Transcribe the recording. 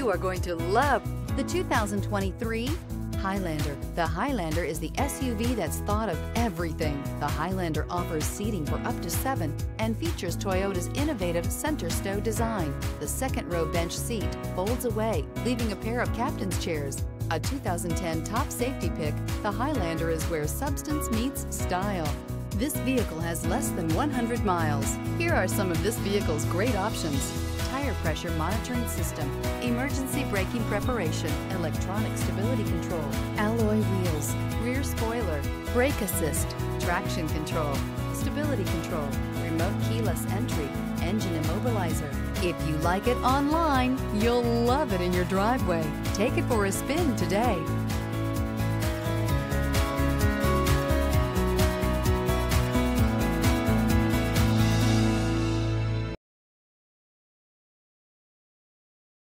You are going to love the 2023 Highlander. The Highlander is the SUV that's thought of everything. The Highlander offers seating for up to seven and features Toyota's innovative center stow design. The second row bench seat folds away, leaving a pair of captain's chairs. A 2010 top safety pick, the Highlander is where substance meets style. This vehicle has less than 100 miles. Here are some of this vehicle's great options tire pressure monitoring system, emergency braking preparation, electronic stability control, alloy wheels, rear spoiler, brake assist, traction control, stability control, remote keyless entry, engine immobilizer. If you like it online, you'll love it in your driveway. Take it for a spin today.